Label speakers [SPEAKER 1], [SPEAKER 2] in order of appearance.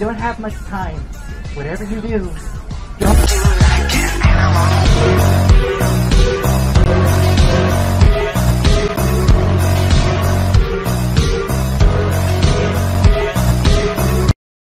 [SPEAKER 1] don't have much time. Whatever you do,